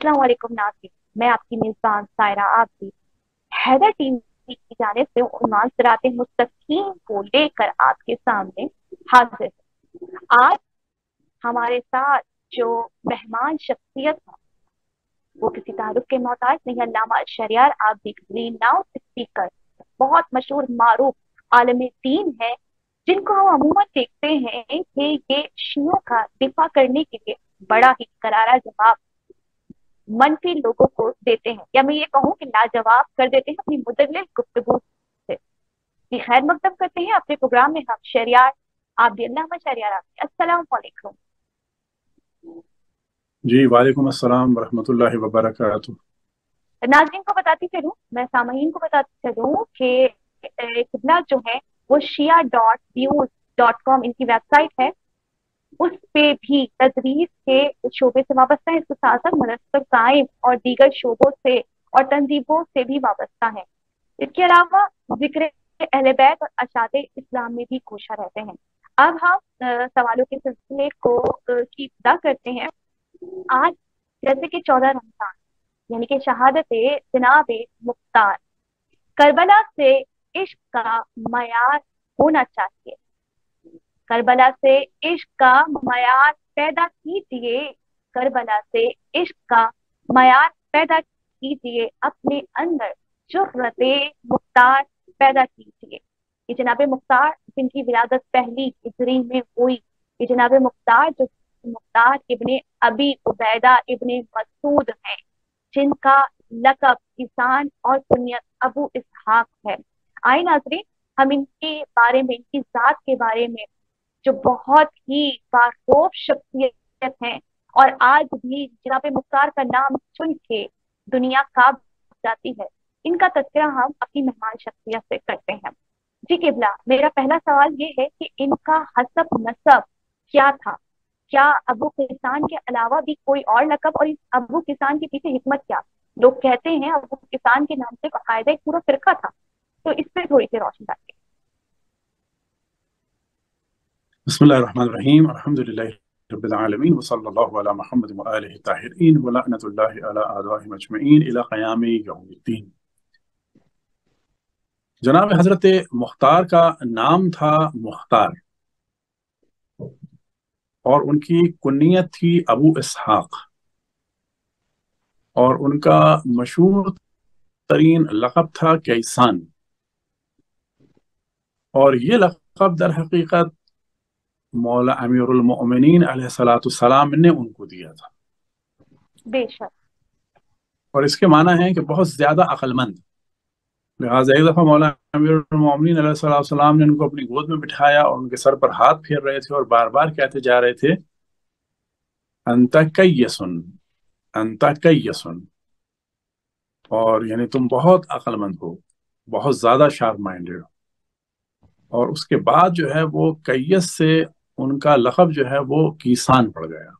वालेकुम नाज़रीन मैं आपकी मेज़बान सायरा आबदी। हैदर टीवी की जानिब से उन्वान सिरात मुस्तकीम को लेकर आपके सामने हाजिर आज हमारे साथ जो मेहमान शख्सियत वो किसी तारुफ के मोहताज नहीं Allama Shariyar Abdi green now speaker बहुत मशहूर, मारूफ आलम दीन है, जिनको हम अमूमन देखते हैं कि ये शियों का दिफा करने के लिए बड़ा ही करारा जवाब मनफी लोगों को देते हैं। या मैं ये कहूँ कि लाजवाब कर देते हैं अपनी मुदल गुफ्तगु से। खैर मकदम करते हैं अपने प्रोग्राम में हम शरियार आप शरियार अस्सलाम वालेकुम जी वालेकुम अस्सलाम वरहमतुल्लाहि वबरकातुहू। नाजरीन को बताती चलूँ मैं सामयीन को बताती चलूँ कि किबला जो है वो Shia dot views dot com इनकी वेबसाइट है। उस पे भी तदरीस के शोबे से वाबस्ता है। इसके साथ साथ मनसब कायम और दीगर शोबों से और तंजीबों से भी वाबस्ता है। इसके अलावा ज़िक्र अहल बैत और अशात इस्लाम में भी कोशा रहते हैं। अब हम हाँ, सवालों के सिलसिले को की करते हैं। आज जैसे कि चौदह रमज़ान यानी कि शहादत जनाब मुख्तार करबला से इश्क का मैार होना चाहिए। करबला से इश्क का मैार पैदा कीजिए। करबला से इश्क का मैार पैदा कीजिए। अपने अंदर शुरत मुख्तार पैदा कीजिए। ये जनाब मुख्तार, जिनकी विरादत पहली हिजरी में हुई। ये जनाब मुख्तार जो मुख्तार इबन अबी उबैदा इबन मसूद हैं, जिनका लकब किसान और पुनियत अबू इसहाक है। आई नाजरीन, हम इनके बारे में, इनकी जात के बारे में जो बहुत ही बाखूब शख्सियत है। और आज भी जनाब मुख्तार का नाम सुन के दुनिया काब जाती है, इनका तस्करा हम अपनी मेहमान शख्सियत से करते हैं। जी किबला, मेरा पहला सवाल ये है कि इनका हसब नसब क्या था? क्या अबू किसान के अलावा भी कोई और लकब और इस अबू किसान के पीछे हिकमत क्या? लोग कहते हैं अबू किसान के नाम से बाकायदा एक पूरा फिरका था। तो इस पर थोड़ी सी रोशनी डालिए। जनाब हज़रत मुख्तार का नाम था मुख्तार। और उनकी कुन्नीत थी अबू इसहाक। और उनका मशहूर तरीन लकब था कैसान। और ये लकब दर हकीकत मौला अमीरमिन सलाम ने उनको दिया था। बेशक। और इसके माना है कि बहुत ज़्यादा अक्लमंद। लिहाजा एक दफ़ा मौला अमीरमिन सलाम ने उनको अपनी गोद में बिठाया और उनके सर पर हाथ फेर रहे थे और बार बार कहते जा रहे थे अंत सुन अंत सुन और यानी तुम बहुत अक्लमंद हो बहुत ज़्यादा शार्प माइंडेड हो। और उसके बाद जो है वो कैस से उनका लखब जो है वो किसान पड़ गया।